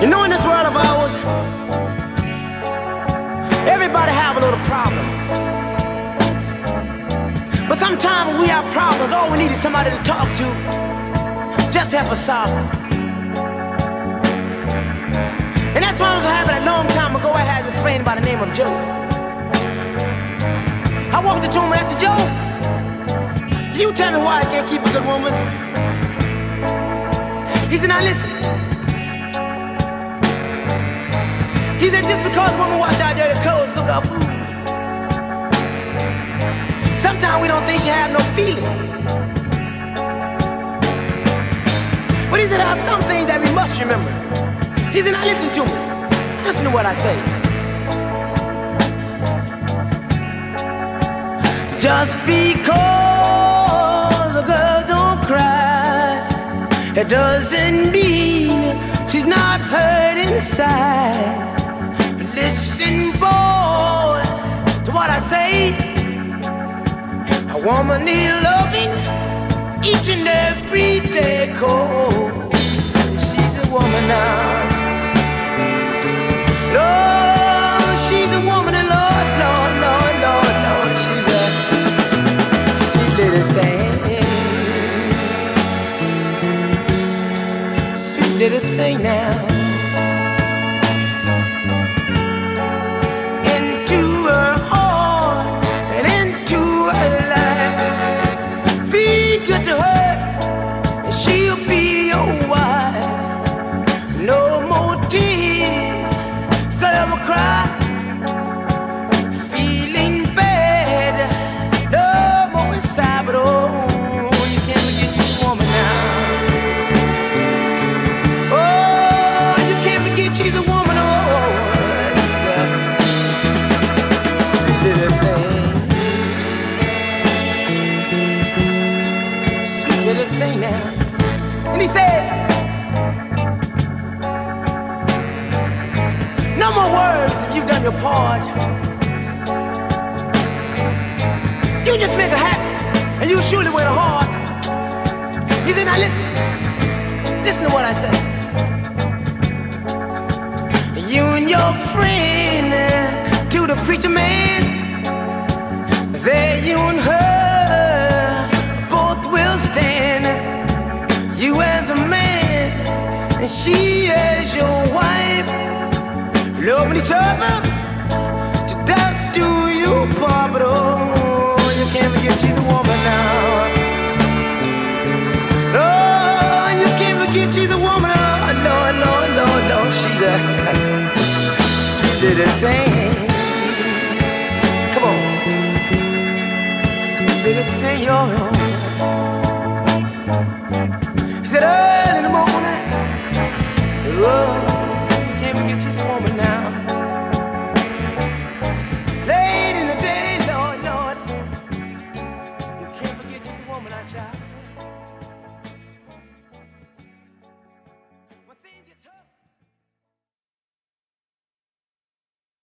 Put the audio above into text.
You know, in this world of ours, everybody have a little problem. But sometimes when we have problems, all we need is somebody to talk to, just to help us solve them. And that's what was happening a long time ago. I had a friend by the name of Joe. I walked into him and I said, Joe, you tell me why I can't keep a good woman? He said, now listen. He said, just because women wash our dirty clothes, cook our food. Sometimes we don't think she have no feeling. But he said, there are some things that we must remember. He said, now listen to me. Listen to what I say. Just because a girl don't cry, it doesn't mean she's not hurt inside. Say. A woman needs loving each and every day. Cold. She's a woman now. She's a woman, and Lord, Lord, Lord, Lord, Lord, she's a sweet little thing. Sweet little thing now. And No more words if you've done your part. You just make her happy, and you surely win her heart. He said, Now listen, listen to what I say. You and your friend uh, to the preacher man, there you and her both will stand. You as a man, and she loving each other to death do you part. But oh, you can't forget she's a woman now. Oh, you can't forget she's a woman. Oh, Lord, Lord, Lord, Lord, she's a sweet little thing. Come on, sweet little thing, you're.